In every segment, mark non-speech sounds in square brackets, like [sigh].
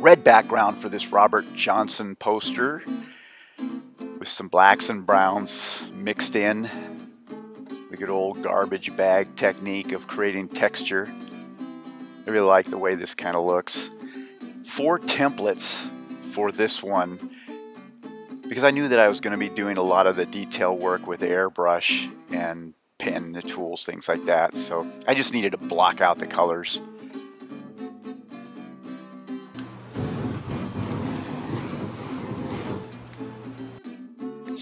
red background for this Robert Johnson poster with some blacks and browns mixed in. The good old garbage bag technique of creating texture. I really like the way this kind of looks. Four templates for this one because I knew that I was going to be doing a lot of the detail work with airbrush and pen the tools, things like that. So I just needed to block out the colors.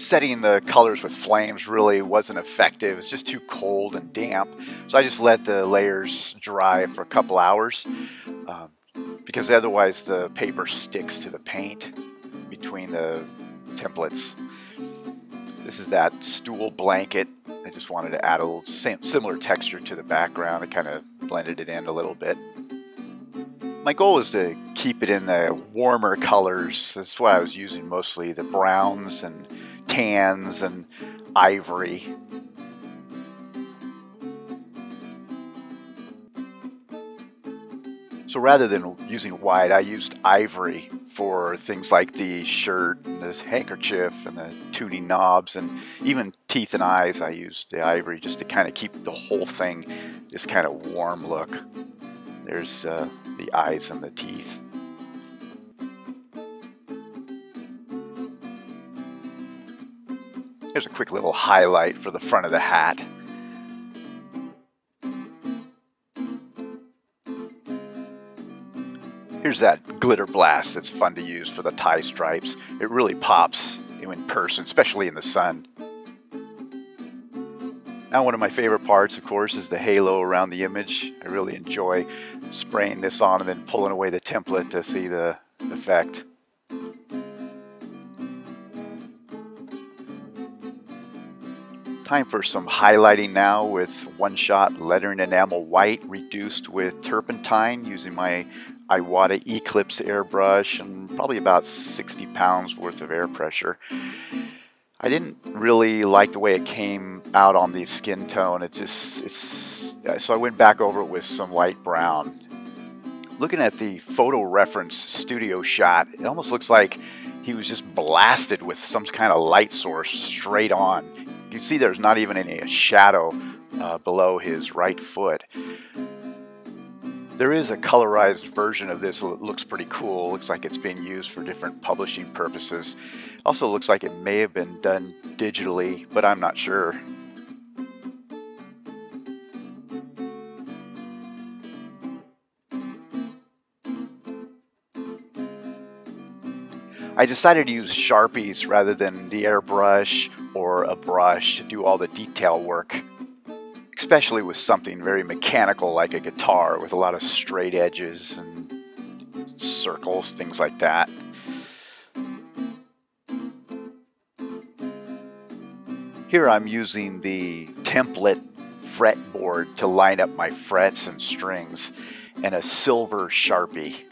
Setting the colors with flames really wasn't effective. It's just too cold and damp. So I just let the layers dry for a couple hours um, because otherwise the paper sticks to the paint between the templates. This is that stool blanket. I just wanted to add a little similar texture to the background. I kind of blended it in a little bit. My goal is to keep it in the warmer colors. That's what I was using mostly, the browns and tans and ivory. So rather than using white, I used ivory for things like the shirt and the handkerchief and the tuning knobs and even teeth and eyes. I used the ivory just to kind of keep the whole thing this kind of warm look. There's uh, the eyes and the teeth. Here's a quick little highlight for the front of the hat. Here's that glitter blast that's fun to use for the tie stripes. It really pops in person, especially in the sun. Now one of my favorite parts, of course, is the halo around the image. I really enjoy spraying this on and then pulling away the template to see the effect. Time for some highlighting now with one-shot lettering enamel white reduced with turpentine using my Iwata Eclipse airbrush and probably about 60 pounds worth of air pressure. I didn't really like the way it came out on the skin tone. It just, it's, so I went back over it with some light brown. Looking at the photo reference studio shot, it almost looks like he was just blasted with some kind of light source straight on you can see there's not even any shadow uh, below his right foot. There is a colorized version of this that looks pretty cool. Looks like it's being used for different publishing purposes. Also looks like it may have been done digitally, but I'm not sure. I decided to use Sharpies rather than the airbrush or a brush to do all the detail work, especially with something very mechanical like a guitar with a lot of straight edges and circles, things like that. Here I'm using the template fretboard to line up my frets and strings and a silver Sharpie.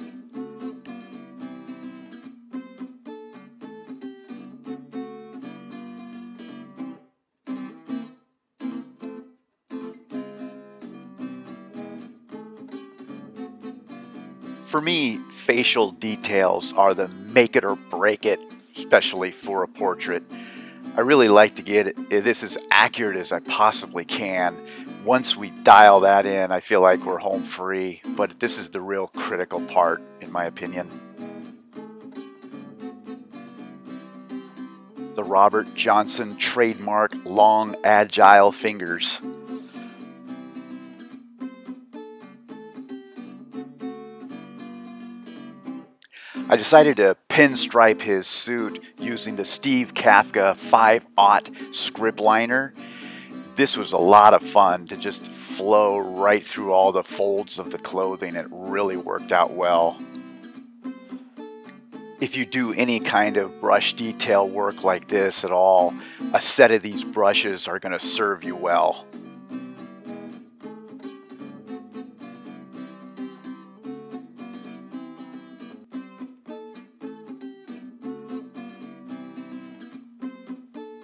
For me, facial details are the make it or break it, especially for a portrait. I really like to get eh, this as accurate as I possibly can. Once we dial that in, I feel like we're home free, but this is the real critical part, in my opinion. The Robert Johnson trademark long, agile fingers. I decided to pinstripe his suit using the Steve Kafka 5-aught script liner. This was a lot of fun to just flow right through all the folds of the clothing. It really worked out well. If you do any kind of brush detail work like this at all, a set of these brushes are going to serve you well.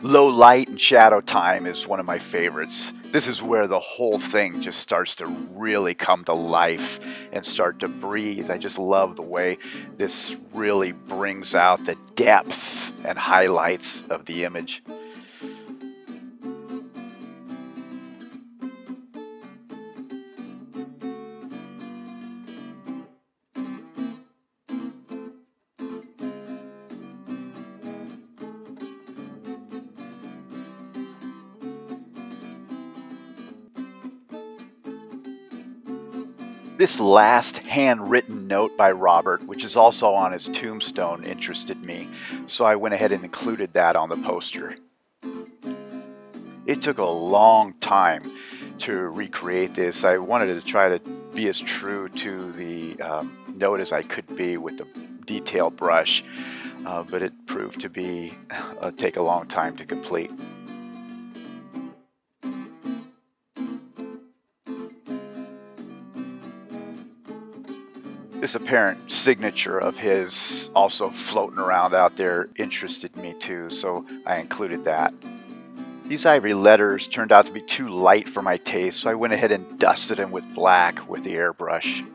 Low light and shadow time is one of my favorites. This is where the whole thing just starts to really come to life and start to breathe. I just love the way this really brings out the depth and highlights of the image. This last handwritten note by Robert, which is also on his tombstone, interested me, so I went ahead and included that on the poster. It took a long time to recreate this. I wanted to try to be as true to the um, note as I could be with the detail brush, uh, but it proved to be [laughs] uh, take a long time to complete. This apparent signature of his also floating around out there interested me too, so I included that. These ivory letters turned out to be too light for my taste, so I went ahead and dusted them with black with the airbrush.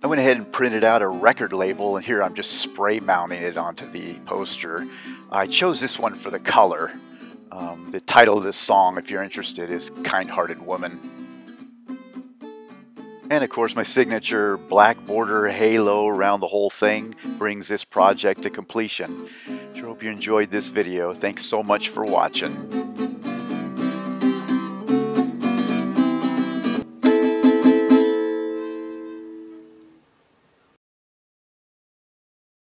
I went ahead and printed out a record label, and here I'm just spray mounting it onto the poster. I chose this one for the color. Um, the title of this song, if you're interested, is Kind Hearted Woman. And of course, my signature black border halo around the whole thing brings this project to completion. I hope you enjoyed this video. Thanks so much for watching.